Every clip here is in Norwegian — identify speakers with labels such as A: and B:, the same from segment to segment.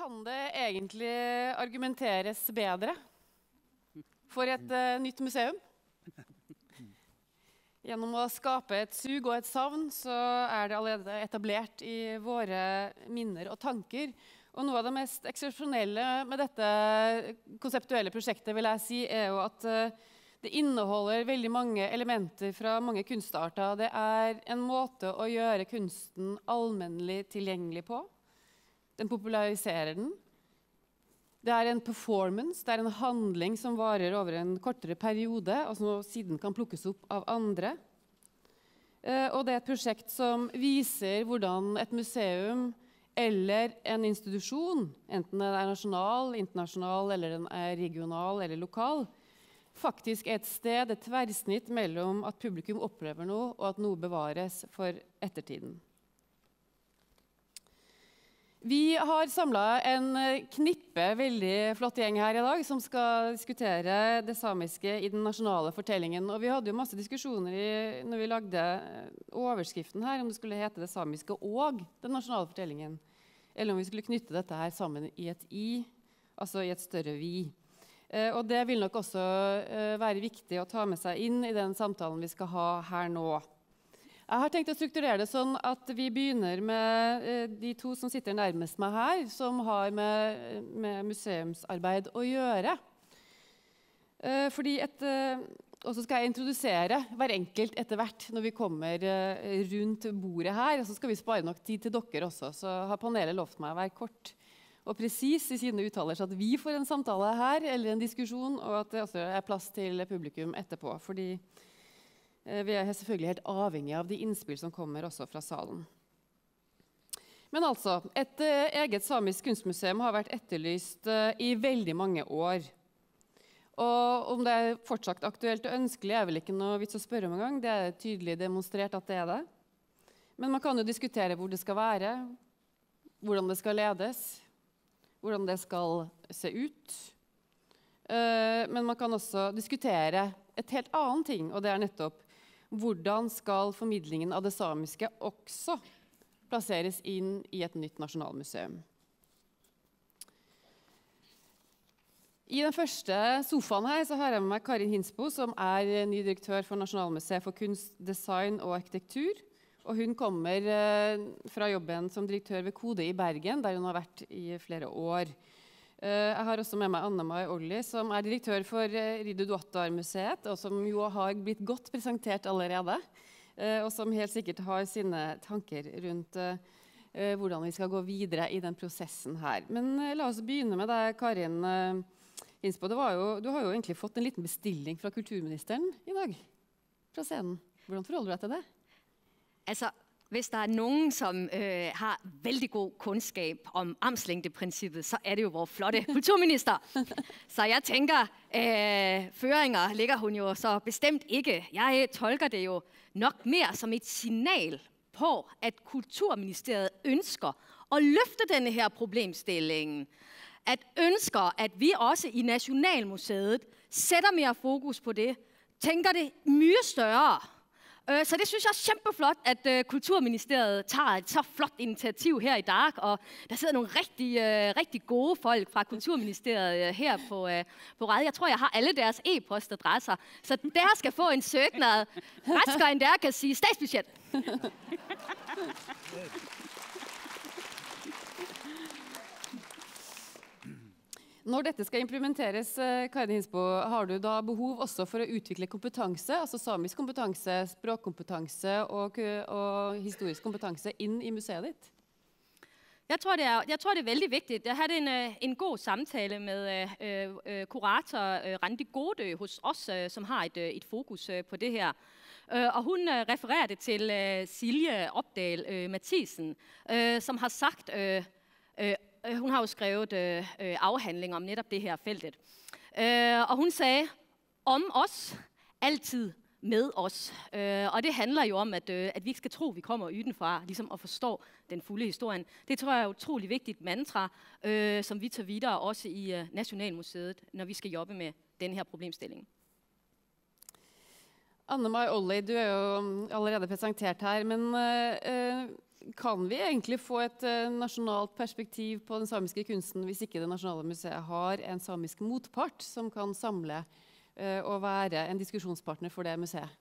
A: kan det egentlig argumenteres bedre for et uh, nytt museum? Gjennom å skape et sug og et savn så er det allerede etablert i våre minner og tanker. Og noe av det mest eksepsjonelle med dette konseptuelle prosjektet vil jeg si, er jo at uh, det inneholder veldig mange elementer fra mange kunstarter. Det er en måte å gjøre kunsten allmennlig tilgjengelig på. Den populariserer den. Det er en performance, det er en handling som varer over en kortere periode, og som siden kan plukkes opp av andre. Eh, og det er et prosjekt som viser hvordan et museum eller en institusjon, enten den er nasjonal, internasjonal, eller den er regional eller lokal, faktisk er et sted, et tverrsnitt mellom at publikum opplever noe, og at noe bevares for ettertiden. Vi har samla en eh, knippe veldig flott gjeng her i dag som skal diskutere det samiske i den nasjonale fortellingen. Og vi hadde jo masse diskusjoner i, når vi lagde eh, overskriften her, om det skulle hete 'Det samiske og den nasjonale fortellingen', eller om vi skulle knytte dette her sammen i et i, altså i et større vi. Eh, og det vil nok også være viktig å ta med seg inn i den samtalen vi skal ha her nå. Jeg har tenkt å strukturere det sånn at vi begynner med eh, de to som sitter nærmest meg her, som har med, med museumsarbeid å gjøre. Eh, fordi et, eh, og så skal jeg introdusere hver enkelt etter hvert når vi kommer rundt bordet her. Og så skal vi spare nok tid til dere også. Så har panelet lovt meg å være kort og presis i sine uttaler, så at vi får en samtale her eller en diskusjon, og at det også er plass til publikum etterpå. fordi vi er selvfølgelig helt avhengig av de innspill som kommer også fra salen. Men altså, et uh, eget samisk kunstmuseum har vært etterlyst uh, i veldig mange år. Og om det er fortsatt aktuelt og ønskelig, er vel ikke noe vits å spørre om engang. Det er tydelig demonstrert at det er det. Men man kan jo diskutere hvor det skal være, hvordan det skal ledes, hvordan det skal se ut. Men man kan også diskutere et helt annet ting, og det er nettopp hvordan skal formidlingen av det samiske også plasseres inn i et nytt nasjonalmuseum? I den første sofaen her så har jeg med meg Karin Hinsbo, som er ny direktør for Nasjonalmuseet for kunst, design og arkitektur. Og hun kommer eh, fra jobben som direktør ved Kode i Bergen, der hun har vært i flere år. Eh, jeg har også med meg Anne Mai Olli, som er direktør for eh, Ridu Duattar-museet, og som jo har blitt godt presentert allerede. Eh, og som helt sikkert har sine tanker rundt hvordan vi skal gå videre i den prosessen her. Men la oss begynne med deg, Karin Hinsbo. Du har jo egentlig fått en liten bestilling fra kulturministeren i dag fra scenen. Hvordan forholder du deg til det?
B: Altså, hvis der er nogen, som øh, har veldig god kunnskap om armslængdeprincippet, så er det jo vår flotte kulturminister. Så jeg tænker, øh, føringer ligger hun jo så bestemt ikke. Jeg tolker det jo nok mer som et signal på, at Kulturministeriet ønsker å løfte denne her problemstillingen. At ønsker, at vi også i Nationalmuseet sætter mer fokus på det, tænker det mye større Øh, så det synes jeg er kjempeflott at øh, Kulturministeriet tager et så flot initiativ her i dag. Og der sidder nogle rigtig, øh, rigtig gode folk fra Kulturministeriet her på, på Rad. Jeg tror, jeg har alle deres e-postadresser. Så der skal få en søknad. Retskeren der kan sige statsbudget.
A: Når dette skal implementeres, eh, Karin Hinsbo, har du da behov også for å utvikle kompetanse, altså samisk kompetanse, språkkompetanse og, og historisk kompetanse inn i museet ditt?
B: Jeg tror, er, jeg tror, det er veldig viktig. Jeg hadde en, øh, en god samtale med uh, kurator Randi Godø hos oss, som har et, et fokus på det her. Uh, og hun refererte til uh, Silje Oppdal Mathisen, som har sagt hun har jo skrevet øh, øh, afhandling om netop det her feltet. og hun sagde, om os, altid med os. og det handler jo om, at, at vi ikke skal tro, at vi kommer udenfra ligesom at forstå den fulde historien. Det tror jeg er et utrolig vigtigt mantra, øh, som vi tager videre også i øh, Nationalmuseet, når vi skal jobbe med den her problemstilling.
A: Anne Mai Olli, du er jo allerede presentert her, men øh, kan vi egentlig få et uh, nasjonalt perspektiv på den samiske kunsten hvis ikke det nasjonale museet har en samisk motpart som kan samle uh, og være en diskusjonspartner for det museet?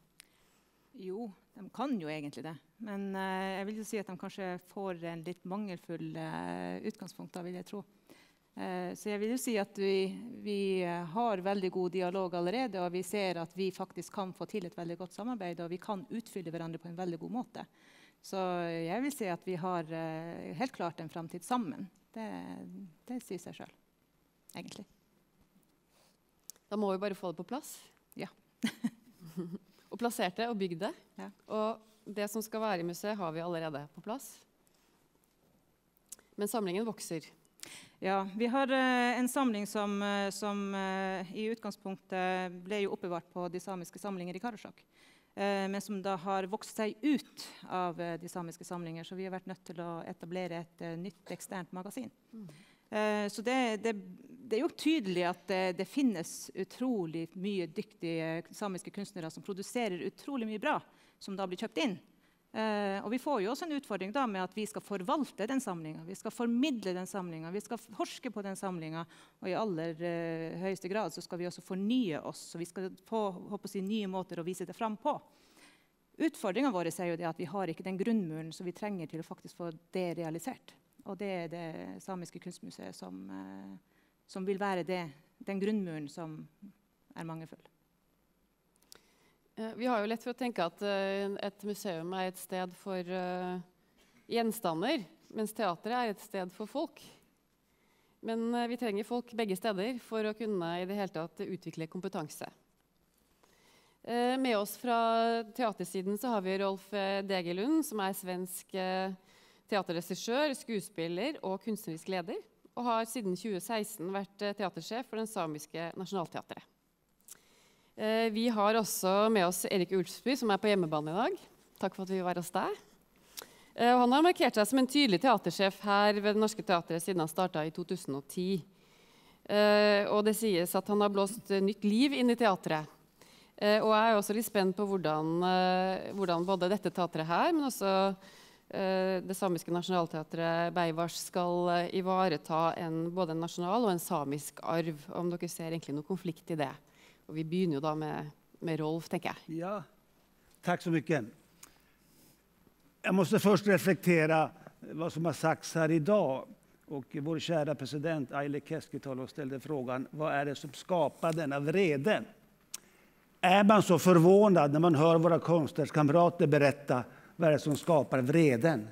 C: Jo, de kan jo egentlig det. Men uh, jeg vil jo si at de kanskje får en litt mangelfull utgangspunkt. da, vil jeg tro. Så jeg vil jo si at vi, vi, har veldig god dialog allerede, og vi ser at vi faktisk kan få til et veldig godt samarbeid, og vi kan utfylle hverandre på en veldig god måte. Så jeg vil si at vi har uh, helt klart en framtid sammen. Det, det sier seg sjøl, egentlig.
A: Da må vi bare få det på plass.
C: Ja.
A: og plassert det og bygd det.
C: Ja.
A: Og det som skal være i museet, har vi allerede på plass. Men samlingen vokser.
C: Ja, vi har uh, en samling som, uh, som uh, i utgangspunktet ble jo oppbevart på de samiske samlinger i Karasjok. Eh, men som da har vokst seg ut av eh, de samiske samlinger. Så vi har vært nødt til å etablere et uh, nytt eksternt magasin. Så det, det, det, er jo tydelig at det, det, finnes utrolig mye dyktige samiske kunstnere som produserer utrolig mye bra, som da blir kjøpt inn. Uh, og vi får jo også en utfordring da med at vi skal forvalte den samlinga. Vi skal formidle den samlinga, vi skal forske på den samlinga. Og i aller uh, høyeste grad så skal vi også fornye oss, så vi skal få si, nye måter å vise det fram på. Utfordringa vår er jo det at vi har ikke den grunnmuren som vi trenger til å faktisk få det realisert. Og det er det samiske kunstmuseet som, uh, som vil være det, den grunnmuren som er mangefull.
A: Eh, vi har jo lett for å tenke at eh, et museum er et sted for uh, gjenstander, mens teatret er et sted for folk. Men vi trenger folk begge steder for å kunne i det hele tatt utvikle kompetanse. Med oss fra teatersiden så har vi Rolf Degelund, som er svensk teaterregissør, skuespiller og kunstnerisk leder, og har siden 2016 vært teatersjef for den samiske Nationaltheatret. Eh, vi har også med oss Erik Ulsby, som er på hjemmebane i dag. Takk for at vi var hos deg. Eh, han har markert seg som en tydelig teatersjef her ved Det Norske Teatret siden han starta i 2010. Eh, og det sies at han har blåst nytt liv inn i teatret. Og jeg er også litt spent på hvordan, hvordan både dette teatret her, men også det samiske nasjonalteatret Beivars skal ivareta en, både en nasjonal og en samisk arv. Om dere ser egentlig noen konflikt i det. Och vi begynner jo da med, med Rolf, tenker jeg.
D: Ja, takk så mye. Jeg måste først reflektera hva som har sagts i dag. Och vår kjære president Aile Keskitalo ställde frågan vad är det som skapar denna vrede? Är man så förvånad när man hör våra konstnärskamrater berätta vad är det som skapar vreden?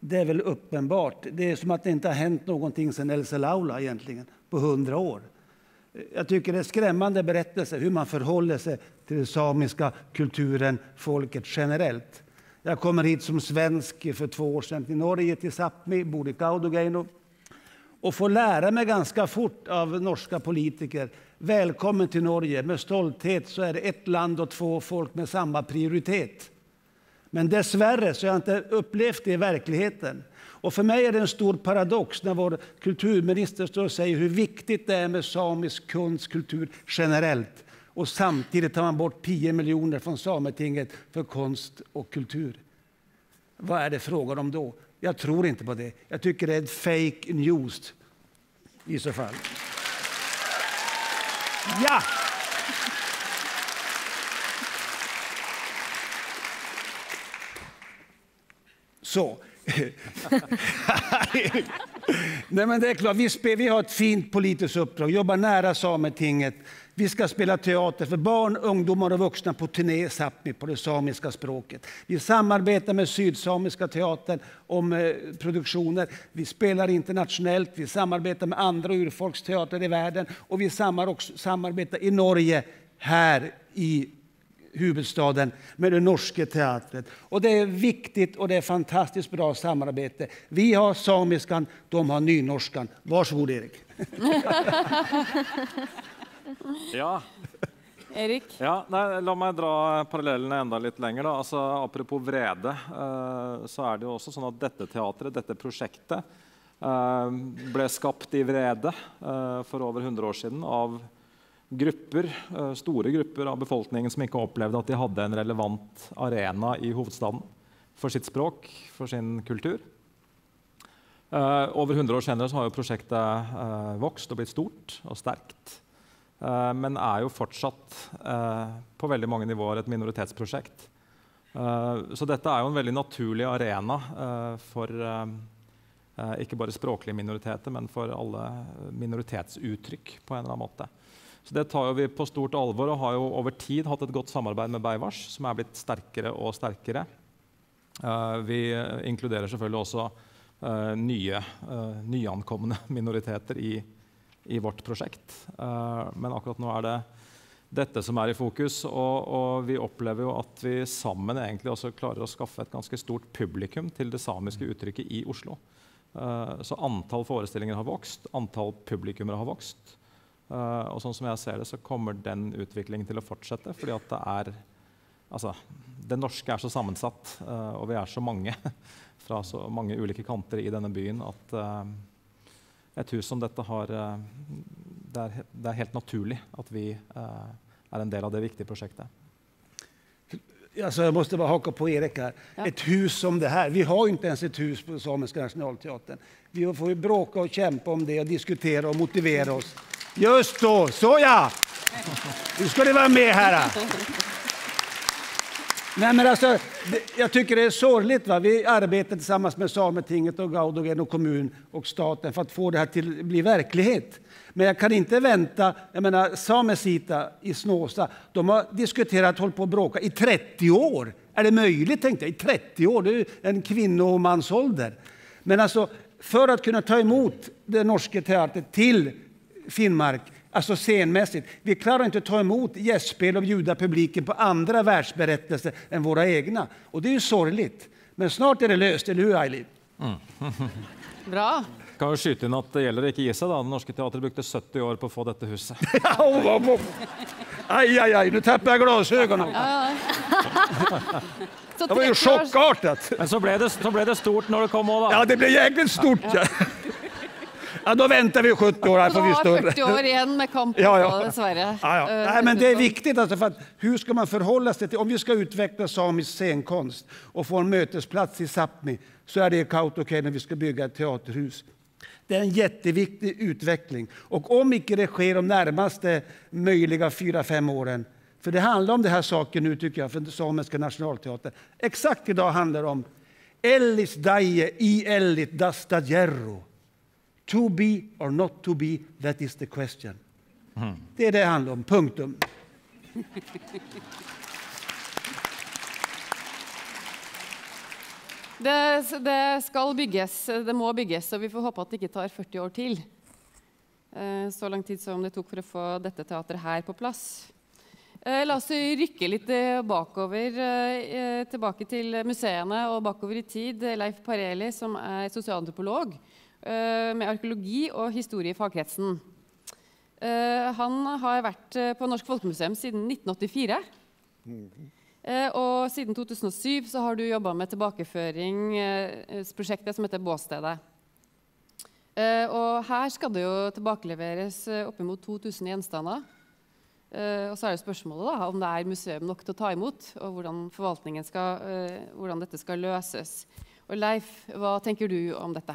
D: Det är väl uppenbart. Det är som att det inte har hänt någonting sedan Elsa Laula egentligen på hundra år. Jag tycker det är skrämmande berättelse hur man förhåller sig till den samiska kulturen, folket generellt. Jag kommer hit som svensk för två år sedan till Norge, till Sápmi, bor i får lära mig ganska fort av norska politiker. Välkommen till Norge. Med stolthet så är det ett land och två folk med samma prioritet. Men dessvärre så har jag inte upplevt det i verkligheten. Och för mig är det en stor paradox när vår kulturminister står och säger hur viktigt det är med samisk kunst, kultur generellt. Och samtidigt tar man bort 10 miljoner från Sametinget för konst och kultur. Vad är det frågan om då? Jag tror inte på det. Jag tycker det är fake news i så fall. Ja! Så. Nej, men det är klart, vi, vi har ett fint politiskt uppdrag, jobbar nära Sametinget. Vi ska spela teater för barn, ungdomar och vuxna på turné Sápmi på det samiska språket. Vi samarbetar med Sydsamiska teatern om eh, produktioner. Vi spelar internationellt, vi samarbetar med andra urfolksteater i världen och vi samarbetar i Norge här i huvudstaden med det norske teatret. Och det är viktigt och det är fantastiskt bra samarbete. Vi har samiskan, de har nynorskan. Varsågod Erik.
E: ja.
A: Erik?
E: Ja, nei, la meg dra parallellene enda litt lenger. Altså, apropos vrede, uh, så er det jo også sånn at dette teatret, dette prosjektet, uh, ble skapt i vrede uh, for over 100 år siden av grupper, eh, store grupper av befolkningen som ikke opplevde at de hadde en relevant arena i hovedstaden. for sitt språk, for sin kultur. Uh, over 100 år senere har prosjektet uh, vokst og blitt stort og sterkt. Men er jo fortsatt på veldig mange nivåer et minoritetsprosjekt. så dette er jo en veldig naturlig arena for ikke bare språklige minoriteter, men for alle minoritetsuttrykk på en eller annen måte. Så Det tar vi på stort alvor og har jo over tid hatt et godt samarbeid med Beivars, som er blitt sterkere og sterkere. Uh, vi inkluderer selvfølgelig også uh, nye, uh, nyankomne minoriteter i, i vårt prosjekt. men akkurat nå er det dette som er i fokus. Og, og, vi opplever jo at vi sammen egentlig også klarer å skaffe et ganske stort publikum til det samiske uttrykket i Oslo. så antall forestillinger har vokst, antall publikummere har vokst. Uh, og sånn som jeg ser det, så kommer den utviklingen til å fortsette. fordi at det er altså, Det norske er så sammensatt, uh, og vi er så mange fra så mange ulike kanter i denne byen at uh, et hus som dette har det er, det, er, helt naturlig at vi er en del av det viktige prosjektet.
D: Alltså jeg måste bare haka på Erik her. Ja. Et hus som det her. Vi har jo ikke ens et hus på Samiska nationalteatern. Vi får jo bråke og kjempe om det og diskutere og motivere oss. Just då, så ja! Nu ska ni vara med här. Nej, men alltså, jag tycker det är sorgligt. Va? Vi arbetar tillsammans med Sametinget, och Gaudogen och kommun och staten för att få det här till bli verklighet. Men jag kan inte vänta. Jag menar, Samesita i Snåsa, de har diskuterat, hållit på och bråkat i 30 år. Är det möjligt, tänkte jag. I 30 år, det är en kvinno och mansålder. Men alltså, för att kunna ta emot det norska teatern till Finnmark, alltså scenmässigt. Vi klarar inte att ta emot gästspel av judapubliken på andra världsberättelser än våra egna. Och det är ju sorgligt. Men snart är det löst, eller hur Eileen? Mm.
A: Bra.
E: kan jo skyte inn at Det gjelder ikke gi seg. da. Det Norske Teatret brukte 70 år på å få dette huset.
D: Ai, ai, ai, nå tapper jeg glasshøyene! det var jo sjokkartet!
E: Men så ble, det, så ble, det, stort når det kom òg,
D: da. Ja, det ble jævlig stort. Ja. Ja, da venter vi 70 år. her. for
A: vi har 40 år igjen med kampen, ja, ja. dessverre. Ja,
D: ja. Nei, men det er viktig. Altså, for hur skal man forholde seg til Om vi skal utvikle samisk scenkonst og få en møteplass i Sápmi så er det Kautokeino när vi skal bygge et teaterhus. Det er en kjempeviktig utvikling. Og om ikke det sker de nærmeste mulige fyra, fem årene For det handler om det her saken nu, tycker jag, för den samiska Eksakt i dag handler det om Ellis Daje i Ellit Dasta Gerro. To be or not to be, that is the question. Mm. Det er det det handler om. Punktum.
A: Det, det, skal bygges, det må bygges, og vi får håpe at det ikke tar 40 år til. Eh, så lang tid som det tok for å få dette teatret her på plass. Eh, la oss rykke litt bakover, eh, tilbake til museene og bakover i tid. Leif Pareli, som er sosialantropolog, med arkeologi og historie i fagkretsen. Eh, han har vært eh, på Norsk Folkemuseum siden 1984. Og siden 2007 så har du jobba med tilbakeføringsprosjektet som heter Båstedet. Og her skal det jo tilbakeleveres oppimot 2000 gjenstander. Og så er det spørsmålet da, om det er museum nok til å ta imot, og hvordan, skal, hvordan dette skal løses. Og Leif, hva tenker du om dette?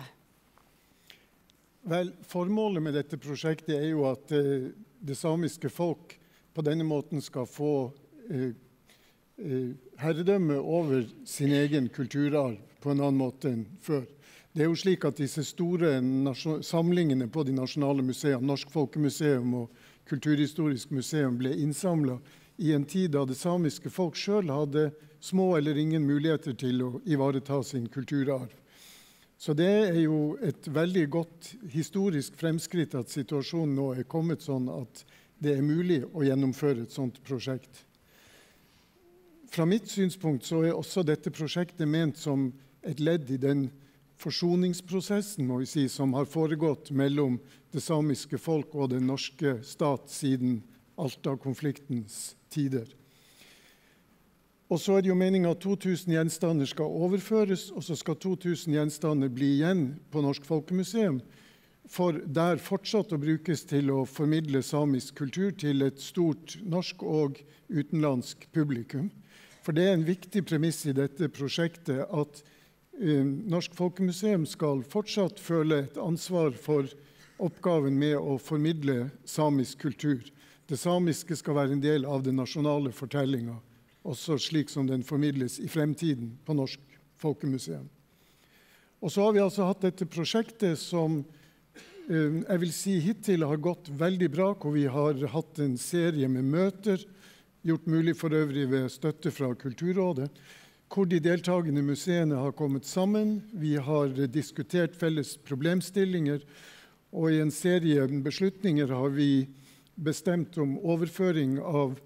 F: Vel, Formålet med dette prosjektet er jo at eh, det samiske folk på denne måten skal få eh, eh, herredømme over sin egen kulturarv på en annen måte enn før. Det er jo slik at Disse store samlingene på de nasjonale museene, Norsk Folkemuseum og Kulturhistorisk museum, ble innsamla i en tid da det samiske folk sjøl hadde små eller ingen muligheter til å ivareta sin kulturarv. Så det er jo et veldig godt historisk fremskritt at situasjonen nå er kommet sånn at det er mulig å gjennomføre et sånt prosjekt. Fra mitt synspunkt så er også dette prosjektet ment som et ledd i den forsoningsprosessen må vi si, som har foregått mellom det samiske folk og den norske stat siden Alta-konfliktens tider. Og så er det jo meninga at 2000 gjenstander skal overføres, og så skal 2000 gjenstander bli igjen på Norsk Folkemuseum. For der fortsatt å brukes til å formidle samisk kultur til et stort norsk og utenlandsk publikum. For det er en viktig premiss i dette prosjektet at uh, Norsk Folkemuseum skal fortsatt føle et ansvar for oppgaven med å formidle samisk kultur. Det samiske skal være en del av den nasjonale fortellinga, også slik som den formidles i fremtiden på Norsk Folkemuseum. Og så har vi altså hatt dette prosjektet som eh, jeg vil si hittil har gått veldig bra, hvor vi har hatt en serie med møter, gjort mulig for øvrig ved støtte fra Kulturrådet, hvor de deltakende museene har kommet sammen. Vi har diskutert felles problemstillinger, og i en serie beslutninger har vi bestemt om overføring av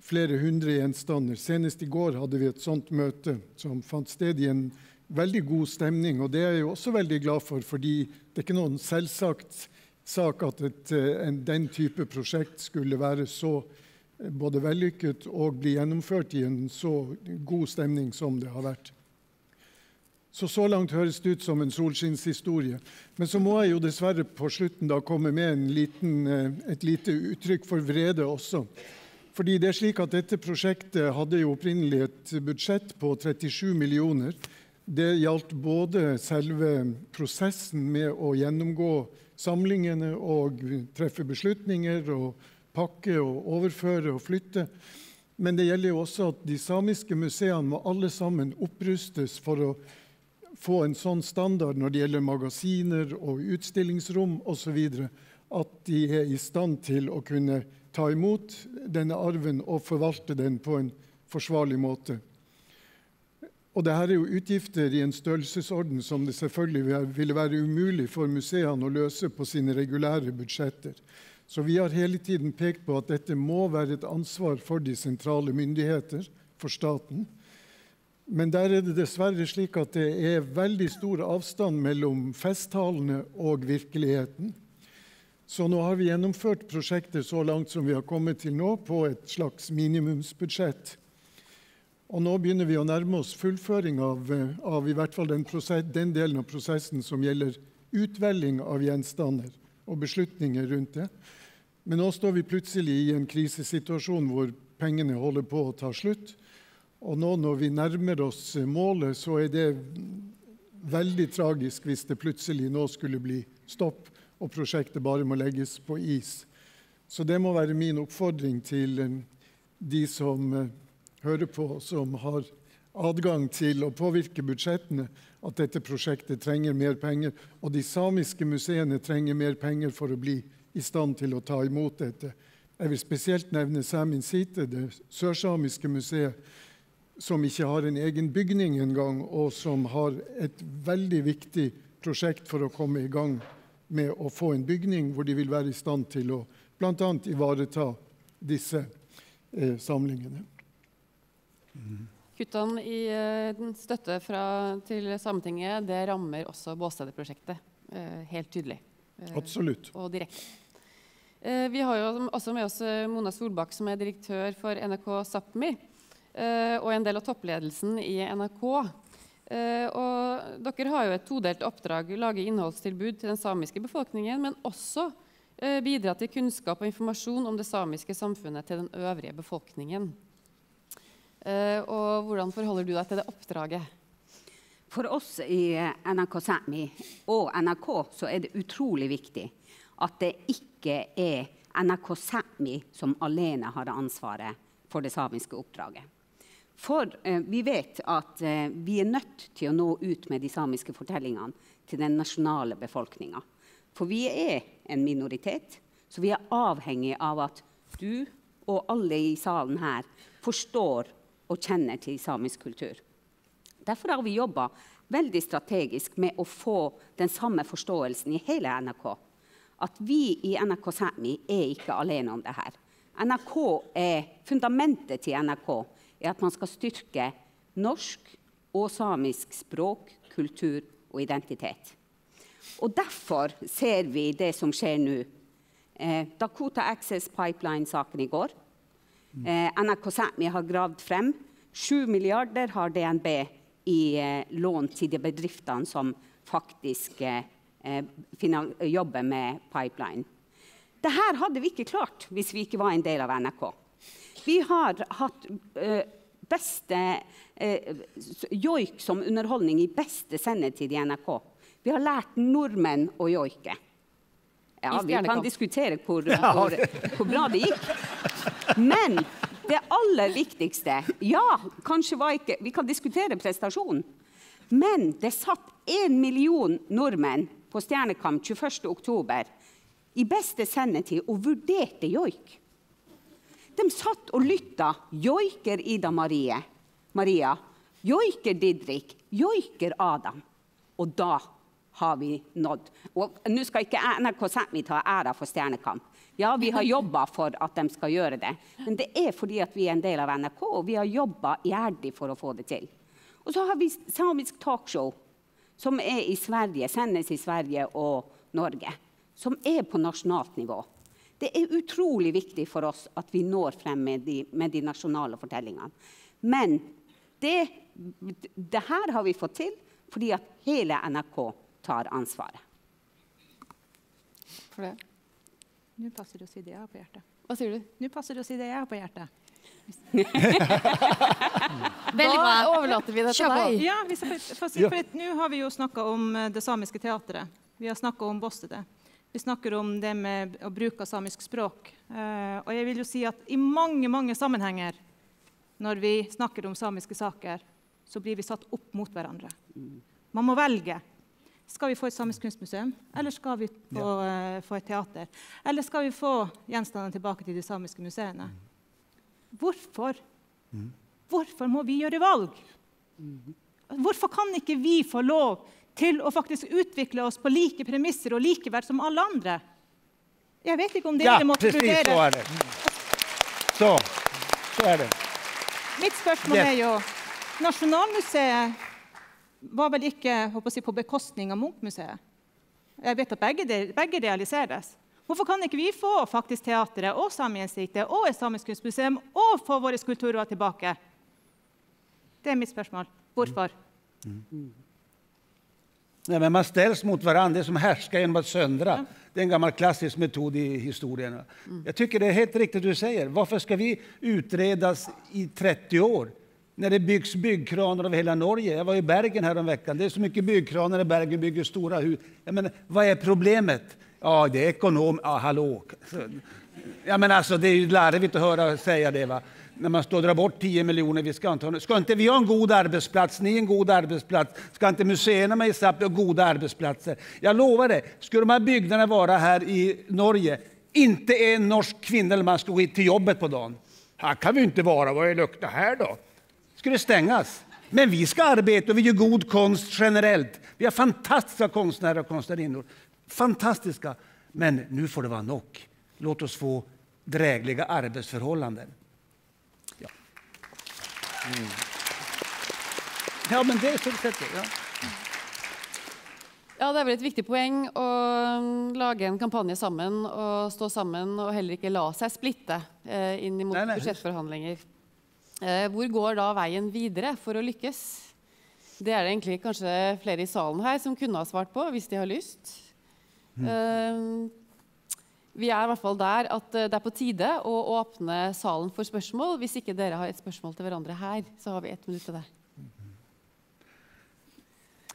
F: flere hundre gjenstander. Senest i går hadde vi et sånt møte som fant sted i en veldig god stemning. Og det er jeg også veldig glad for, fordi det er ikke noen selvsagt sak at et, eh, en, den type prosjekt skulle være så eh, både vellykket og bli gjennomført i en så god stemning som det har vært. Så så langt høres det ut som en solskinnshistorie. Men så må jeg jo dessverre på slutten da komme med liten, eh, et lite uttrykk for vrede også. Fordi det er slik at Dette prosjektet hadde jo opprinnelig et budsjett på 37 millioner. Det gjaldt både selve prosessen med å gjennomgå samlingene og treffe beslutninger og pakke og overføre og flytte. Men det gjelder jo også at de samiske museene må alle sammen opprustes for å få en sånn standard når det gjelder magasiner og utstillingsrom osv. at de er i stand til å kunne ta imot denne arven og forvalte den på en forsvarlig måte. Og dette er jo utgifter i en størrelsesorden som det selvfølgelig ville være umulig for museene å løse på sine regulære budsjetter. Så vi har hele tiden pekt på at dette må være et ansvar for de sentrale myndigheter, for staten. Men der er det dessverre slik at det er veldig stor avstand mellom festtalene og virkeligheten. Så nå har vi gjennomført prosjektet så langt som vi har kommet til nå, på et slags minimumsbudsjett. Og nå begynner vi å nærme oss fullføring av, av i hvert fall den, prosess, den, delen av prosessen som gjelder utvelging av gjenstander og beslutninger rundt det. Men nå står vi plutselig i en krisesituasjon hvor pengene holder på å ta slutt. Og nå når vi nærmer oss målet, så er det veldig tragisk hvis det plutselig nå skulle bli stopp og prosjektet bare må legges på is. Så det må være min oppfordring til eh, de som eh, hører på, som har adgang til å påvirke budsjettene, at dette prosjektet trenger mer penger. Og de samiske museene trenger mer penger for å bli i stand til å ta imot dette. Jeg vil spesielt nevne Samin Site, det sørsamiske museet, som ikke har en egen bygning engang, og som har et veldig viktig prosjekt for å komme i gang med å få en bygning hvor de vil være i stand til å bl.a. ivareta disse eh, samlingene.
A: Mm. Kuttene i eh, støtte fra, til Sametinget det rammer også Båstedet-prosjektet eh, helt tydelig.
F: Eh, Absolutt.
A: Og direkte. Eh, vi har jo også med oss eh, Mona Solbakk, som er direktør for NRK Sápmi. Og en del av toppledelsen i NRK. Eh, og dere har jo et todelt oppdrag lage innholdstilbud til den samiske befolkningen, men også eh, bidra til kunnskap og informasjon om det samiske samfunnet til den øvrige befolkningen. Og hvordan forholder du deg til det oppdraget?
G: For oss i NRK Sápmi og NRK så er det utrolig viktig at det ikke er NRK Sápmi som alene har ansvaret for det samiske oppdraget. For eh, vi vet at eh, vi er nødt til å nå ut med de samiske fortellingene til den nasjonale befolkninga. For vi er en minoritet, så vi er avhengig av at du og alle i salen her forstår og kjenner til samisk kultur. Derfor har vi jobba veldig strategisk med å få den samme forståelsen i hele NRK. At vi i NRK Sápmi er ikke alene om det her. NRK er fundamentet til NRK er at man skal styrke norsk og samisk språk, kultur og identitet. Og Derfor ser vi det som skjer nå. Eh, Dakota Access Pipeline-saken i går. Eh, NRK Sápmi har gravd frem 7 milliarder har DNB i eh, lån til de bedriftene som faktisk eh, eh jobber med pipeline. Dette hadde vi ikke klart hvis vi ikke var en del av NRK. Vi har hatt uh, beste eh, joik som underholdning i beste sendetid i NRK. Vi har lært nordmenn å joike. Ja, vi kan diskutere hvor, hvor, hvor, bra det gikk. Men det aller viktigste Ja, kanskje var ikke Vi kan diskutere prestasjonen. Men det satt én million nordmenn på Stjernekamp 21.10. i beste sendetid og vurderte joik. De satt og lytta. Joiker Ida Marie, Maria. Joiker Didrik. Joiker Adam. Og da har vi nådd. Og nå skal ikke NRK Sápmi ta æra for Stjernekamp. Ja, vi har jobba for at de skal gjøre det. Men det er fordi at vi er en del av NRK, og vi har jobba iherdig for å få det til. Og så har vi samisk talkshow, som er i Sverige, sendes i Sverige og Norge. Som er på nasjonalt nivå. Det er utrolig viktig for oss at vi når frem med de, med de nasjonale fortellingene. Men det, det, her har vi fått til fordi at hele NRK tar ansvaret.
A: For det.
C: Nå passer det å si det jeg har på hjertet.
A: Hva sier du?
C: Nå passer det å si det jeg har på hjertet.
A: Veldig bra. Da overlater vi det til deg.
C: Ja, for, Nå har vi jo snakka om eh, det samiske teatret. Vi har snakka om Bostede. Vi snakker om det med å bruke samisk språk. Uh, og jeg vil jo si at i mange mange sammenhenger når vi snakker om samiske saker, så blir vi satt opp mot hverandre. Man må velge. Skal vi få et samisk kunstmuseum, eller skal vi få, uh, få et teater? Eller skal vi få gjenstandene tilbake til de samiske museene? Hvorfor? Hvorfor må vi gjøre valg? Hvorfor kan ikke vi få lov til å faktisk utvikle oss på like premisser og likeverd som alle andre. Jeg vet ikke om dere
D: ja,
C: måtte
D: vurdere så er det. Så, så er det.
C: Mitt spørsmål yes. er jo Nasjonalmuseet var vel ikke si, på bekostning av Munchmuseet? Jeg vet at begge, begge, realiseres. Hvorfor kan ikke vi få faktisk teatret og Sameinstituttet og et samisk kunstmuseum og få våre kulturer tilbake? Det er mitt spørsmål. Hvorfor? Mm. Mm.
D: Nej, men man ställs mot varandra, det är som härska genom att söndra. Ja. Det är en gammal klassisk metod i historien. Mm. Jag tycker det är helt riktigt du säger. Varför ska vi utredas i 30 år? När det byggs byggkranar över hela Norge. Jag var i Bergen här veckan. Det är så mycket byggkranar i Bergen bygger stora hus. Jag menar, vad är problemet? Ja, det är ekonom... Ja, hallå. Ja, men alltså, det är ju larvigt att höra säga det. Va? När man står och drar bort 10 miljoner. Vi ska, inte ska inte vi ha en god arbetsplats? Ni en god arbetsplats? Ska inte museerna med ha goda arbetsplatser? Jag lovar det, skulle de här byggnaderna vara här i Norge, inte en norsk kvinna eller man skulle gå till jobbet på dagen. Här kan vi inte vara, vad är lukta här då? Skulle stängas. Men vi ska arbeta och vi gör god konst generellt. Vi har fantastiska konstnärer och konstnärinnor. Fantastiska. Men nu får det vara nog. Låt oss få drägliga arbetsförhållanden. Mm. Ja, men det er sånn sett ja.
A: Ja, Det er vel et viktig poeng å um, lage en kampanje sammen og stå sammen og heller ikke la seg splitte eh, inn mot nei, nei. budsjettforhandlinger. Eh, hvor går da veien videre for å lykkes? Det er det egentlig kanskje flere i salen her som kunne ha svart på hvis de har lyst. Mm. Eh, vi er i hvert fall der at eh, det er på tide å åpne salen for spørsmål. Hvis ikke dere har et spørsmål til hverandre her, så har vi ett minutt til det.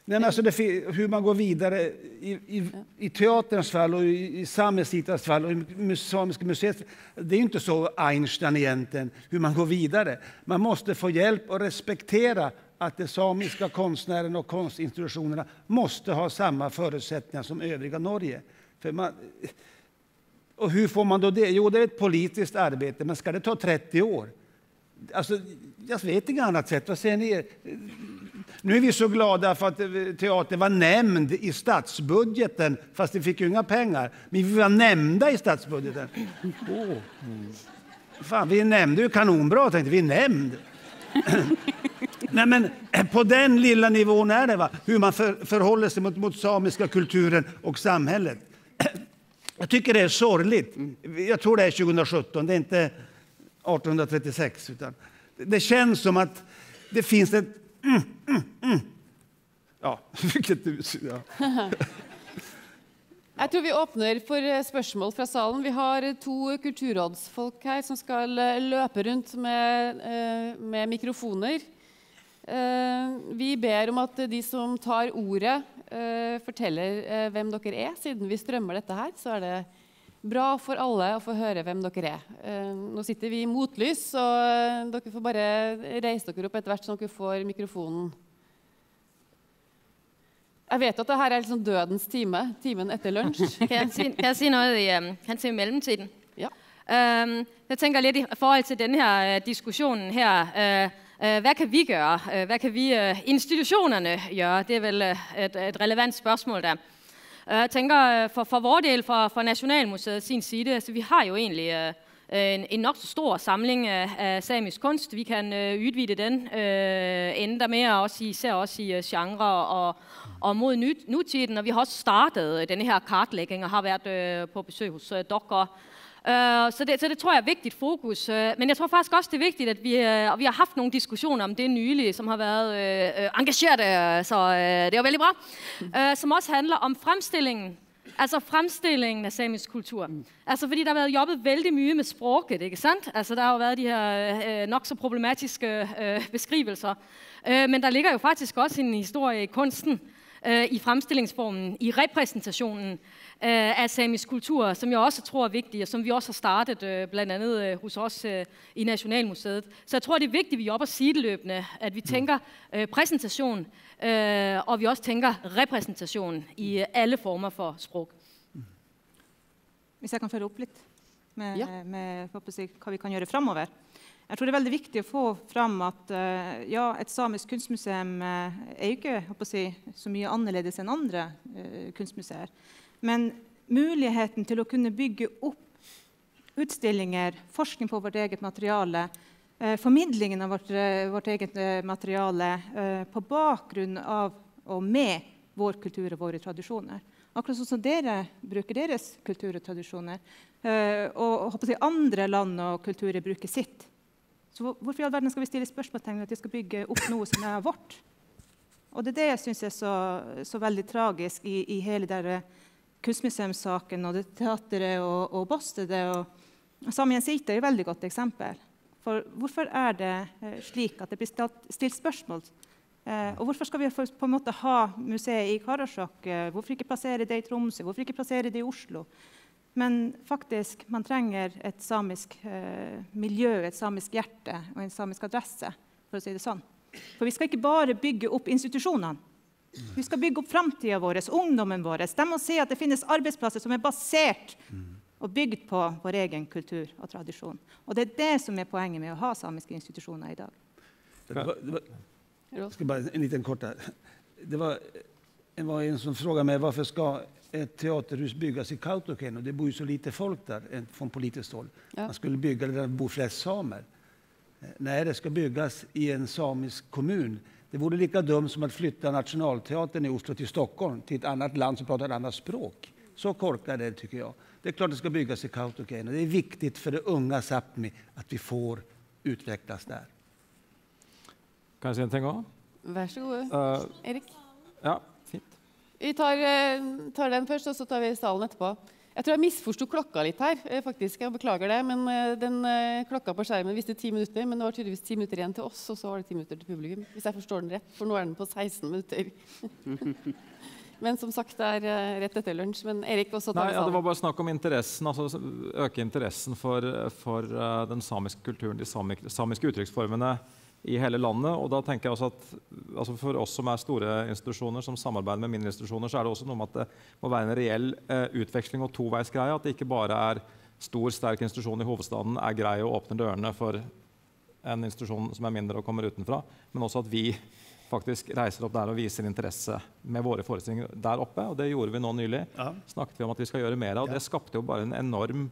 D: Nej, alltså det, hur man går videre i, i, i teaterns fall och i, i Samhällsitans fall och i Samiska museet. Det är inte så Einstein egentligen, hur man går videre. Man måste få hjelp og respektera at de samiske konstnärerna og konstinstitutionerna måste ha samme förutsättningar som övriga Norge. För man, och hur får man då det? Jo, det är ett politiskt arbete, men ska det ta 30 år? Alltså, jag vet inget annat sätt. Vad säger ni? Nu är vi så glada för att teatern var nämnd i statsbudgeten, fast vi fick ju inga pengar. Men vi var nämnda i statsbudgeten. Oh. Fan, vi nämnde ju kanonbra, tänkte vi. Nämnd. Nej, men på den lilla nivån är det, va? hur man för, förhåller sig mot, mot samiska kulturen och samhället. Jag tycker det är sorgligt. Jag tror det är 2017, det är inte 1836. Utan det känns som att det finns ett... Mm, mm, mm. Ja, vilket Ja.
A: Jeg tror vi åpner for eh, spørsmål fra salen. Vi har eh, to kulturrådsfolk her som skal eh, løpe rundt med, med mikrofoner. Eh, vi ber om at de som tar ordet, eh, forteller eh, hvem dere er. Siden vi strømmer dette her, så er det bra for alle å få høre hvem dere er. Nå sitter vi i motlys, så dere får bare reise dere opp etter hvert som dere får mikrofonen. Jeg vet at det her er liksom dødens time, timen etter lunsj.
B: Kan jeg si, kan jeg si noe i, kan si i mellemtiden?
A: Ja.
B: Um, jeg tenker litt i forhold til denne her diskusjonen her. Øh, hvad kan vi gøre? Hva hvad kan vi øh, institutionerne gøre? Det er vel øh, et, relevant spørgsmål der. Øh, Jeg tænker øh, for, vores del, for, for Nationalmuseet sin side, altså vi har jo egentlig øh, en, en nok så stor samling af samisk kunst. Vi kan øh, udvide den øh, mere, også især også i øh, genre og, nyt, nutiden. Og vi har også startet øh, denne her kartlægning og har været øh, på besøg hos øh. Øh, så, det, så det tror jeg er vigtigt fokus. Øh, men jeg tror faktisk også, det er vigtigt, at vi, øh, og vi har haft nogle diskussioner om det nylig, som har været øh, engagerede, så øh, det er jo veldig bra. Øh, som også handler om fremstillingen Altså fremstillingen af samisk kultur. Mm. Altså fordi der har været jobbet vældig mye med sproget, ikke sandt? Altså der har jo været de her øh, nok så problematiske øh, beskrivelser. Øh, men der ligger jo faktisk også en historie i kunsten, øh, i fremstillingsformen, i repræsentationen øh, af samisk kultur, som jeg også tror er vigtig, og som vi også har startet øh, blandt andet øh, hos os øh, i Nationalmuseet. Så jeg tror, det er vigtigt, at vi er oppe og at vi tænker øh, præsentation, øh, og vi også tænker repræsentation i øh, alle former for sprog.
C: Hvis jeg kan følge opp litt med,
A: Ja.
C: med med, jeg, hva vi kan gjøre framover. Jeg tror det er veldig viktig å få fram at eh, ja, et samisk kunstmuseum eh, er jo ikke jeg, så mye annerledes enn andre eh, kunstmuseer. Men muligheten til å kunne bygge opp utstillinger, forskning på vårt eget materiale, formidlingen av vårt, vårt eget materiale på bakgrunn av og med vår kultur og våre tradisjoner. Akkurat sånn som dere bruker deres kultur og tradisjoner, og jeg, andre land og kulturer bruker sitt. Så hvorfor i all verden skal vi stille spørsmålstegn ved at vi skal bygge opp noe som er vårt? Og det er det jeg syns er så, så veldig tragisk i, i hele der kunstmuseumssaken og det teateret og, og Bostedet. Og Samien Sita er et veldig godt eksempel. For hvorfor er det eh, slik at det blir stilt, stilt spørsmål? Eh, og hvorfor skal vi på en måte ha museet i Karasjok? Eh, hvorfor ikke plassere det i Tromsø? Hvorfor ikke plassere det i Oslo? Men faktisk, man trenger et samisk eh, miljø, et samisk hjerte og en samisk adresse, for å si det sånn. For vi skal ikke bare bygge opp institusjonene. Vi skal bygge opp framtida vår, ungdommen vår. De må se at det finnes arbeidsplasser som er basert og bygd på vår egen kultur og tradisjon. Og det er det som er poenget med å ha samiske institusjoner i dag.
D: Det var, det var, jeg skal bare en liten kort her. Det var, det var en som frågade mig varför ska ett teaterhus byggas i Kautokeino? Det bor ju så lite folk där eh, från politiskt håll.
A: Ja.
D: Man skulle bygga det där det bor flest samer. Nei, Nej, det ska byggas i en samisk kommun. Det vore lika dumt som att flytta Nationalteatern i Oslo till Stockholm, till ett annat land som pratar ett annat språk. Så korker det, tycker jag. Det är klart det ska byggas i Kautokeino. Det är viktigt för det unga Sápmi att vi får utvecklas där.
E: Kan jeg si en ting òg?
A: Vær så god,
E: Uh,
A: Erik.
E: ja.
A: Vi tar, eh, tar den først, og så tar vi salen etterpå. Jeg tror jeg misforsto klokka litt her. eh, faktisk. Jeg beklager det, men eh, den klokka på skjermen viste ti minutter, men det var tydeligvis ti minutter igjen til oss, og så var det ti minutter til publikum. Hvis jeg forstår den rett, for nå er den på 16 minutter. men som sagt, det er rett etter lunsj. Men Erik, også tar
E: Nei, ja, det var bare snakk om interessen, altså øke interessen for, for den samiske kulturen, de samiske, samiske uttrykksformene i hele landet. Og da tenker jeg også at altså For oss som er store institusjoner, som samarbeider med mindre institusjoner, så er det også noe med at det må være en reell eh, utveksling og toveisgreie. At det ikke bare er stor, sterk institusjon i hovedstaden er grei å åpne dørene for en institusjon som er mindre og kommer utenfra, men også at vi faktisk reiser opp der og viser interesse med våre forestillinger der oppe. Og det gjorde vi nå nylig
D: Ja.
E: snakket vi om at vi skal gjøre mer av.
D: Ja.
E: Det skapte jo bare en enorm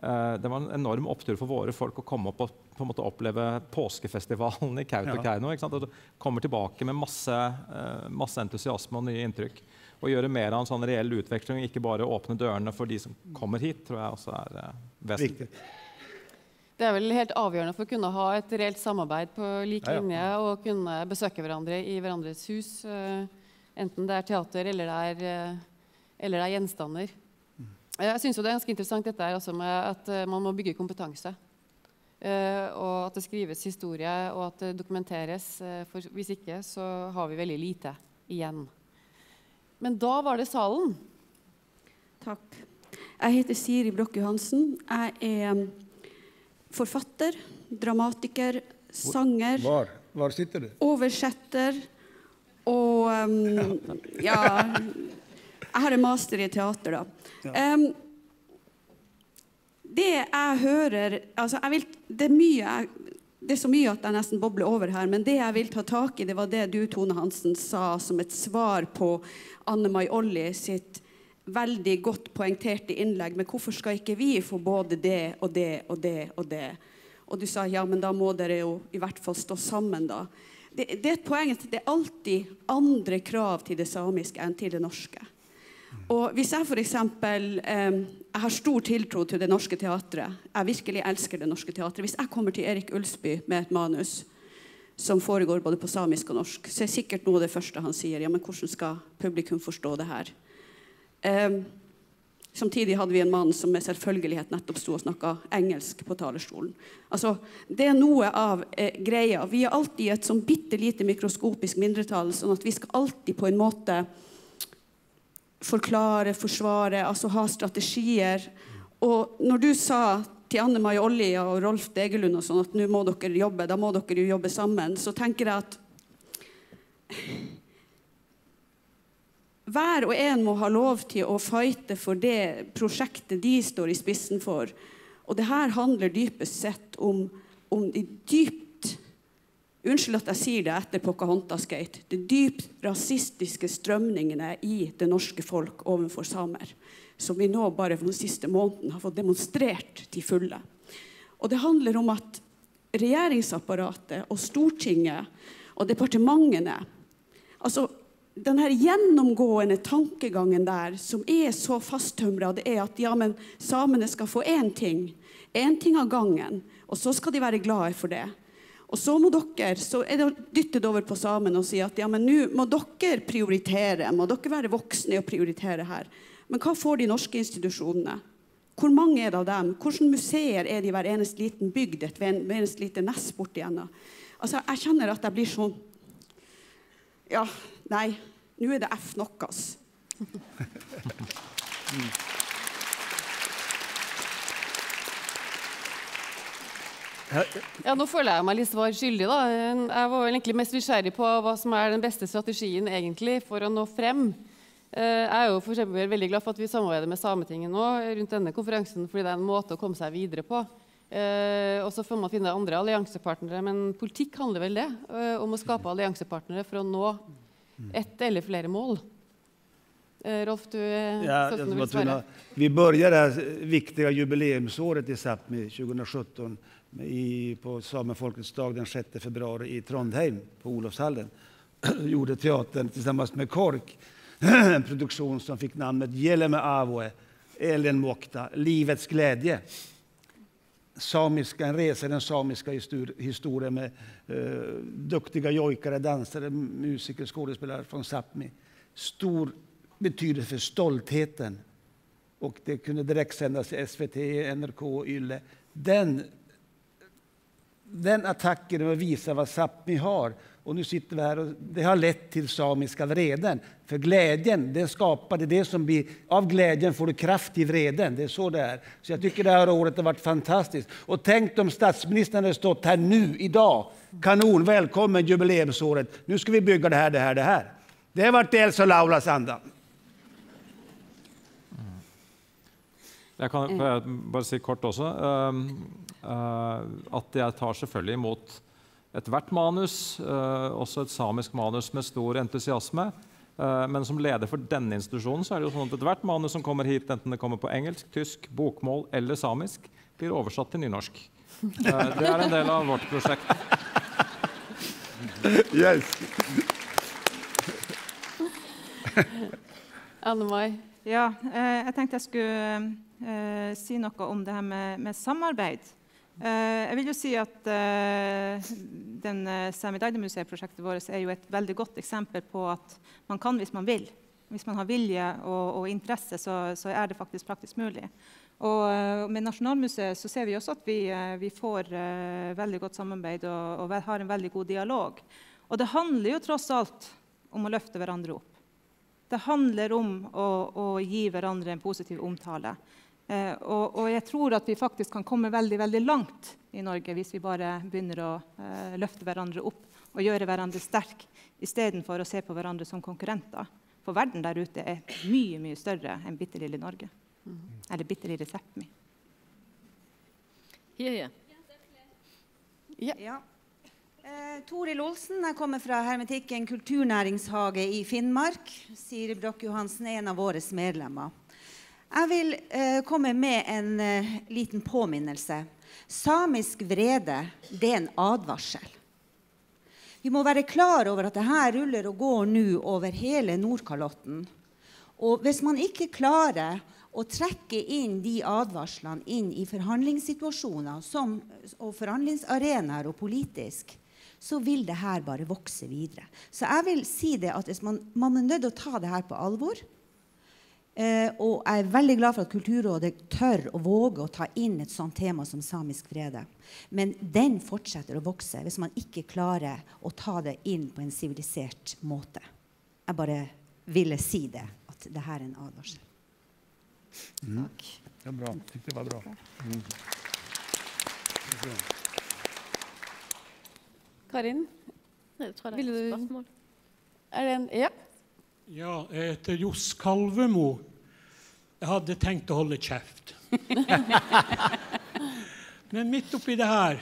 E: det var en enorm opptur for våre folk å komme opp og på en måte oppleve påskefestivalen i Kautokeino. Ja. Og kommer tilbake med masse, eh, masse entusiasme og nye inntrykk. Og gjøre mer av en sånn reell utveksling, ikke bare åpne dørene for de som kommer hit, tror jeg også er eh, vesentlig.
D: Viktigt.
A: Det er vel helt avgjørende for å kunne ha et reelt samarbeid på lik
D: Ja, ja.
A: linje og kunne besøke hverandre i hverandres hus, eh, enten det er teater eller det er, eh, eller det er gjenstander. Jeg syns det er ganske interessant dette her altså med at uh, man må bygge kompetanse. Uh, og at det skrives historie, og at det dokumenteres. For hvis ikke så har vi veldig lite igjen. Men da var det salen.
H: Takk. Jeg heter Siri Broch Johansen. Jeg er forfatter, dramatiker, sanger.
D: Var? Var sitter du?
H: Oversetter og um, Ja. Jeg har en master i teater, da. Ja. Um, det jeg hører altså jeg vil, det, er mye, jeg, det er så mye at jeg nesten bobler over her, men det jeg vil ta tak i, det var det du, Tone Hansen, sa som et svar på Anne Mai Olli sitt veldig godt poengterte innlegg. Men hvorfor skal ikke vi få både det og det og det og det? Og du sa ja, men da må dere jo i hvert fall stå sammen, da. Det, det er et poeng at det er alltid andre krav til det samiske enn til det norske. Og hvis jeg f.eks. Eh, jeg har stor tiltro til Det Norske Teatret. Jeg virkelig elsker Det Norske Teatret. Hvis jeg kommer til Erik Ulsby med et manus som foregår både på samisk og norsk, så er sikkert noe av det første han sier, ja, men hvordan skal publikum forstå det her? Eh, samtidig hadde vi en mann som med selvfølgelighet nettopp sto og snakka engelsk på talerstolen. Altså, det er noe av eh, greia. Vi er alltid et sånn bitte lite mikroskopisk mindretall, sånn at vi skal alltid på en måte forklare, forsvare, altså ha strategier. Og når du sa til Anne Mai Olli og Rolf Degelund og sånn at nå må dere jobbe, da må dere jo jobbe sammen, så tenker jeg at hver og en må ha lov til å fighte for det prosjektet de står i spissen for. Og det her handler dypest sett om, om de dypt Unnskyld at jeg sier det etter Pocahontas-gate. De dypt rasistiske strømningene i det norske folk overfor samer. Som vi nå bare for den siste måneden har fått demonstrert til fulle. Og det handler om at regjeringsapparatet og Stortinget og departementene altså den her gjennomgående tankegangen der som er så fasttømra, det er at ja, men samene skal få én ting. Én ting av gangen. Og så skal de være glade for det. Og så må dere, så er det dyttet over på samene og si at ja, men nå må dere prioritere. Må dere være voksne og prioritere her. Men hva får de norske institusjonene? Hvor mange er det av dem? Hvilke museer er det i hver eneste liten bygd, et hver eneste lite ness borti ennå? Altså, jeg kjenner at jeg blir sånn Ja, nei, nå er det F nok, ass.
A: Ja, nå føler jeg meg litt svar skyldig. da. Jeg var egentlig mest nysgjerrig på hva som er den beste strategien egentlig for å nå frem. Eh, jeg er jo for eksempel veldig glad for at vi samarbeider med Sametinget nå rundt denne konferansen, fordi det er en måte å komme seg videre på. Eh, og så får man finne andre alliansepartnere, men politikk handler vel det? Eh, om å skape alliansepartnere for å nå ett eller flere mål. Rolf, du
D: ja, du. Vi börjar det viktiga jubileumsåret i Sápmi 2017 i, på Samefolkets dag den 6 februari i Trondheim, på Olofshallen. gjorde teatern sammen med KORK en produksjon som fikk namnet Jeleme Avoe, Ellen Mokta, Livets glede'. En resa i den samiska historien med uh, duktiga joikere, dansere, musikere, skuespillere fra Sápmi. Stor betydelse for stoltheten. Og det kunne direktesendes i SVT, NRK, Yle. Den den attacken och visa vad Sápmi har. Och nu sitter vi här och det har lett till samiska vreden. För glädjen, den skapade det som blir, av glädjen får du kraft i vreden. Det är så det är. Så jag tycker det här året har varit fantastiskt. Och tänk om statsministern hade stått här nu, idag. Kanon, välkommen jubileumsåret. Nu ska vi bygga det här, det här, det här. Det har varit Elsa Laulas anda.
E: Jeg kan bare si kort også. Um, Eh, at jeg tar selvfølgelig imot ethvert manus, eh, også et samisk manus med stor entusiasme. Eh, men som leder for denne institusjonen så er det jo sånn at ethvert manus som kommer hit, enten det kommer på engelsk, tysk, bokmål eller samisk, blir oversatt til nynorsk. Det er en del av vårt prosjekt.
D: Yes.
A: Anne Mai?
C: Ja, jeg tenkte jeg skulle si noe om det her med, med samarbeid. Eh, jeg vil jo si at uh, den uh, Sami Daide-museet-prosjektet vårt er jo et veldig godt eksempel på at man kan hvis man vil. hvis man har vilje og, og interesse, så, så, er det faktisk praktisk mulig. Og Med Nasjonalmuseet så ser vi også at vi, vi får veldig godt samarbeid og, og, har en veldig god dialog. Og det handler jo tross alt om å løfte hverandre opp. Det handler om å, å gi hverandre en positiv omtale. Og, og, jeg tror at vi faktisk kan komme veldig, veldig langt i Norge hvis vi bare begynner å løfte hverandre opp og gjøre hverandre sterke istedenfor å se på hverandre som konkurrenter. For verden der ute er mye mye større enn bitte lille Norge. Mm. Eller bitte lille Sápmi.
B: Yeah, yeah.
I: Ja. ja. Eh, Toril Olsen jeg kommer fra Hermetikken kulturnæringshage i Finnmark. Siri Broch-Johansen er en av våre medlemmer. Jeg vil eh, komme med en eh, liten påminnelse. Samisk vrede det er en advarsel. Vi må være klar over at dette ruller og går nå over hele Nordkalotten. Og hvis man ikke klarer å trekke inn de advarslene inn i forhandlingssituasjoner som, og forhandlingsarenaer og politisk, så vil det her bare vokse videre. Så jeg vil si det at man, man er nødt til å ta det her på alvor. Eh, og jeg er veldig glad for at Kulturrådet tør å våge å ta inn et sånt tema som samisk frede. Men den fortsetter å vokse hvis man ikke klarer å ta det inn på en sivilisert måte. Jeg bare ville si det, at det her er en advarsel.
D: Mm. Takk. Det er bra. Jeg det var bra. Mm.
A: Karin?
B: Jeg tror det er et spørsmål.
A: Er det en Ja.
J: Ja, jeg heter Johs Kalvemo. Jeg hadde tenkt å holde kjeft. Men midt oppi det her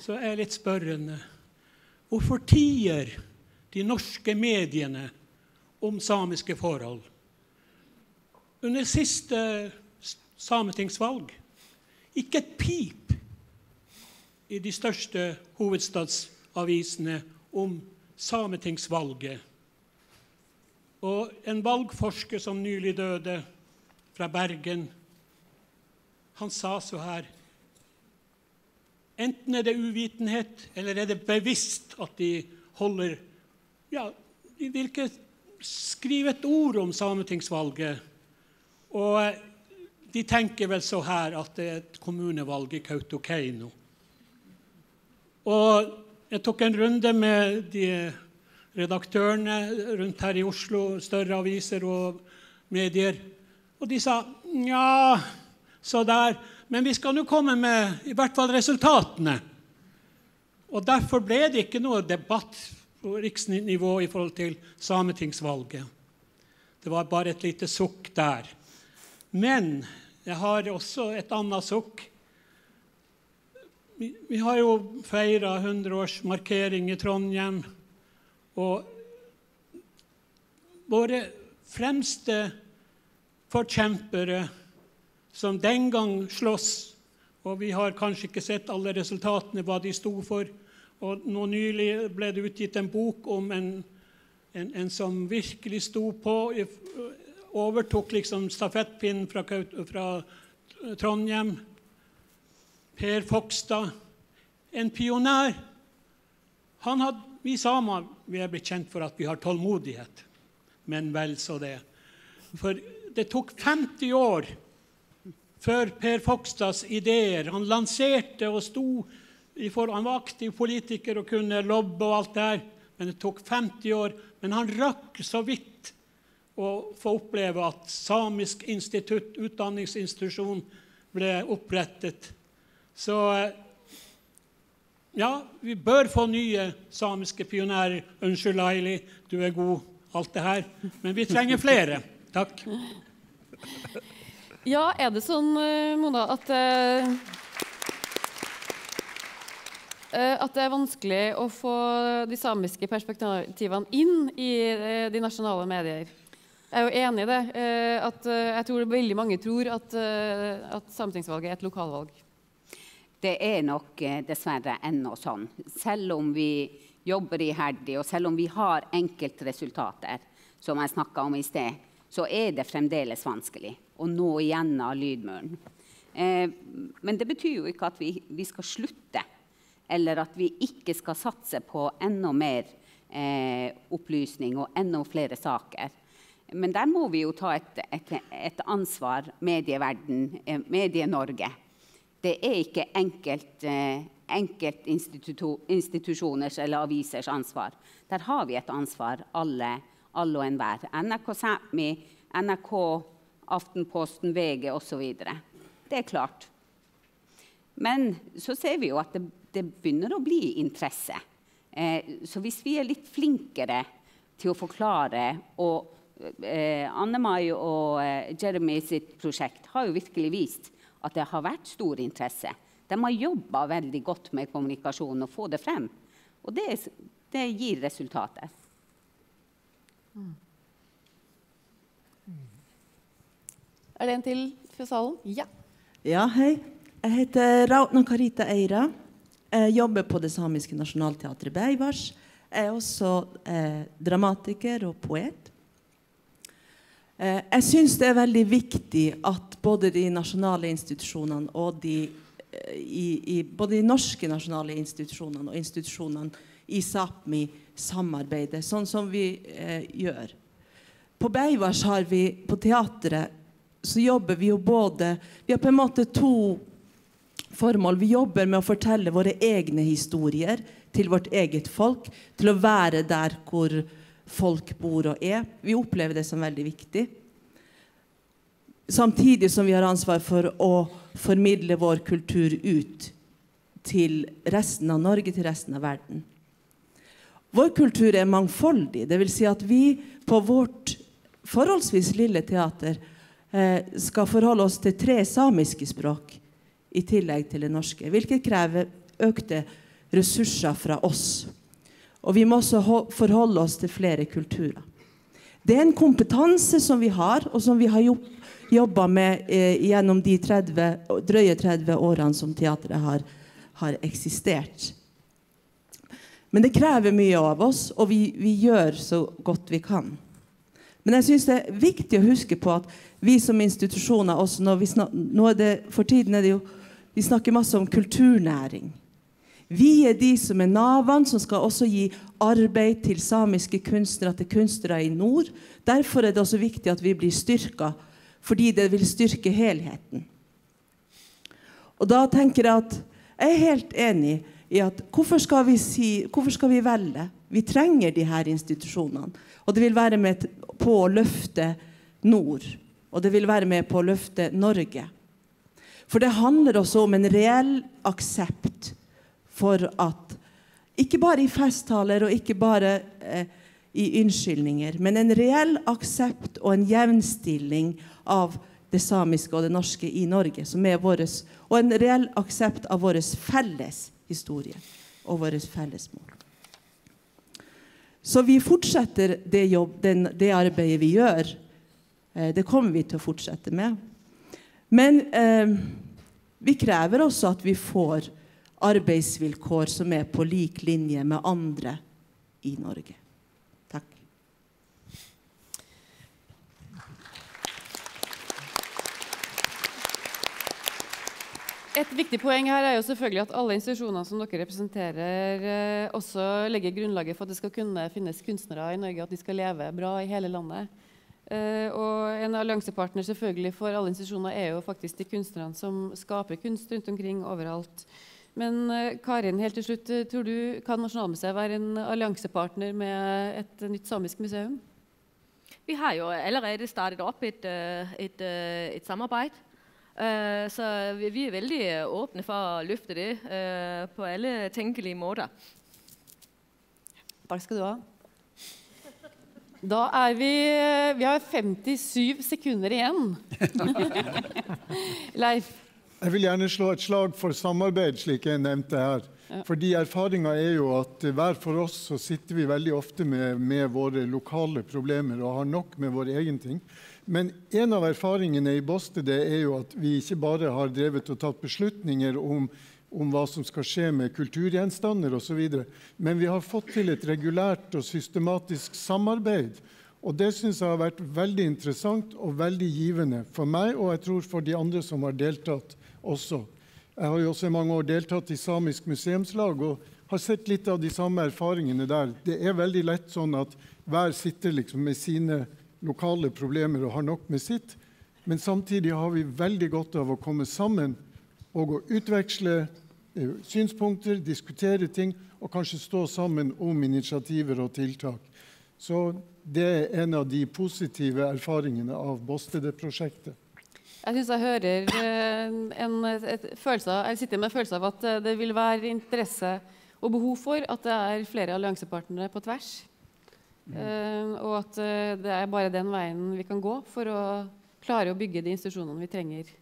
J: så er jeg litt spørrende. Hvorfor tier de norske mediene om samiske forhold? Under siste sametingsvalg ikke et pip i de største hovedstadsavisene om sametingsvalget og en valgforsker som nylig døde, fra Bergen, han sa så her Enten er det uvitenhet, eller er det bevisst at de holder Ja, de vil ikke skrive et ord om sametingsvalget. Og de tenker vel så her at det er et kommunevalg i Kautokeino. Og jeg tok en runde med de redaktørene rundt her i Oslo, større aviser og medier. Og de sa ja, så der. Men vi skal nå komme med i hvert fall resultatene. Og Derfor ble det ikke noe debatt på riksnivå i forhold til sametingsvalget. Det var bare et lite sukk der. Men jeg har også et annet sukk. Vi har jo feira 100-årsmarkering i Trondheim. Og våre fremste forkjempere som den gang sloss og Vi har kanskje ikke sett alle resultatene, hva de sto for. Og nå Nylig ble det utgitt en bok om en, en, en som virkelig sto på. Overtok liksom stafettpinnen fra, fra Trondheim. Per Fogstad. En pionær. Han hadde vi samer vi er blitt kjent for at vi har tålmodighet, men vel så det. For det tok 50 år før Per Fogstads ideer Han lanserte og sto for, Han var aktiv politiker og kunne lobbe og alt det her, men det tok 50 år. Men han rakk så vidt å få oppleve at Samisk institutt, utdanningsinstitusjon, ble opprettet. Så ja, vi bør få nye samiske pionærer. Unnskyld, Aili, du er god, alt det her. Men vi trenger flere. Takk.
A: Ja, er det sånn, eh, Mona, at uh, at det er vanskelig å få de samiske perspektivene inn i de nasjonale medier? Jeg er jo enig i det. At, jeg tror veldig mange tror at, at sametingsvalget er et lokalvalg.
G: Det er nok eh, dessverre ennå sånn. Selv om vi jobber iherdig, og selv om vi har enkeltresultater, som jeg snakka om i sted, så er det fremdeles vanskelig å nå igjennom lydmuren. Eh, men det betyr jo ikke at vi, vi, skal slutte, eller at vi ikke skal satse på enda mer eh, opplysning og enda flere saker. Men der må vi jo ta et, et, et ansvar, medieverden, eh, Medie-Norge. Det er ikke enkelt, eh, enkeltinstitusjoners eller avisers ansvar. Der har vi et ansvar, alle, alle og enhver. NRK Sápmi, NRK, Aftenposten, VG osv. Det er klart. Men så ser vi jo at det, det begynner å bli interesse. Eh, så hvis vi er litt flinkere til å forklare og eh, Anne-Mai og eh, Jeremy sitt prosjekt har jo virkelig vist at det har vært stor interesse. De har jobba veldig godt med kommunikasjon og få det frem. Og det, det gir resultater.
A: Mm. Er det en til fra salen? Ja.
K: Ja, hei. Jeg heter Rautna Karita Eira. Jeg jobber på det samiske nasjonalteatret Beivars. Jeg er også eh, dramatiker og poet. Eh, jeg syns det er veldig viktig at både de nasjonale institusjonene og de, eh, i, i, både de norske nasjonale institusjonene og institusjonene i Sápmi-samarbeidet, sånn som vi eh, gjør. På Beivars har vi på teatret så jobber vi jo både Vi har på en måte to formål. Vi jobber med å fortelle våre egne historier til vårt eget folk. Til å være der hvor folk bor og er. Vi opplever det som veldig viktig. Samtidig som vi har ansvar for å formidle vår kultur ut til resten av Norge, til resten av verden. Vår kultur er mangfoldig. Vil si at vi på vårt forholdsvis lille teater eh, skal forholde oss til tre samiske språk i tillegg til det norske, hvilket krever økte ressurser fra oss. Og vi må også forholde oss til flere kulturer. Det er en kompetanse som vi har, og som vi har jobba med eh, gjennom de 30, drøye 30 årene som teatret har, har, eksistert. Men det krever mye av oss, og vi, vi gjør så godt vi kan. Men jeg syns det er viktig å huske på at vi som institusjoner også når vi snak, det, For tiden er det jo Vi snakker masse om kulturnæring. Vi er de som er navene, som skal også gi arbeid til samiske kunstnere, til kunstnere i nord. Derfor er det også viktig at vi blir styrka, fordi det vil styrke helheten. Og da tenker Jeg at jeg er helt enig i at hvorfor skal vi, si, hvorfor skal vi velge? Vi trenger de her institusjonene. Og det vil være med på å løfte nord. Og det vil være med på å løfte Norge. For det handler også om en reell aksept for at Ikke bare i festtaler og ikke bare eh, i unnskyldninger, men en reell aksept og en jevnstilling av det samiske og det norske i Norge, våres, og en reell aksept av vår felles historie og vårt felles mål. Så vi fortsetter det, jobb, den, det arbeidet vi gjør. Eh, det kommer vi til å fortsette med. Men eh, vi krever også at vi får arbeidsvilkår som er på lik linje med andre i Norge. Takk.
A: Et viktig poeng her er jo selvfølgelig at alle institusjonene som dere representerer, eh, også legger grunnlaget for at det skal kunne finnes kunstnere i Norge, at de skal leve bra i hele landet. Uh, og En alliansepartner selvfølgelig for alle institusjoner er jo faktisk de kunstnerne som skaper kunst rundt omkring overalt. Men uh, Karin, helt til slutt, tror du kan Nasjonalmuseet være en alliansepartner med et nytt samisk museum?
B: Vi har jo allerede startet opp et, et, et samarbeid. Så vi er veldig åpne for å løfte det på alle tenkelige måter.
A: Takk skal du ha. Da er vi Vi har 57 sekunder igjen. Leif?
F: Jeg vil gjerne slå et slag for samarbeid, slik jeg nevnte her. Ja. Fordi Erfaringa er jo at hver for oss så sitter vi veldig ofte med, med, våre lokale problemer og har nok med vår egen ting. Men en av erfaringene i Båstedet er jo at vi ikke bare har drevet og tatt beslutninger om, om hva som skal skje med kulturgjenstander osv., men vi har fått til et regulært og systematisk samarbeid. Og Det syns jeg har vært veldig interessant og veldig givende for meg, og jeg tror for de andre som har deltatt også. Jeg har jo også i mange år deltatt i Samisk museumslag og har sett litt av de samme erfaringene der. Det er veldig lett sånn at hver sitter liksom med sine lokale problemer og har nok med sitt. Men samtidig har vi veldig godt av å komme sammen og å utveksle eh, synspunkter, diskutere ting og kanskje stå sammen om initiativer og tiltak. Så det er en av de positive erfaringene av Båstedet-prosjektet.
A: Jeg syns jeg hører eh, en, et, følelse, jeg sitter med en følelse av at eh, det vil være interesse og behov for at det er flere alliansepartnere på tvers. Uh, og at det er bare den veien vi kan gå for å klare å bygge de institusjonene vi trenger.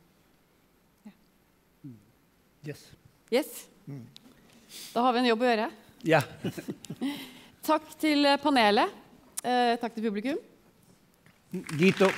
D: Yes.
A: Yes. Da har vi en jobb å gjøre.
D: Ja.
A: takk til panelet. Uh, takk til publikum.
D: Gito.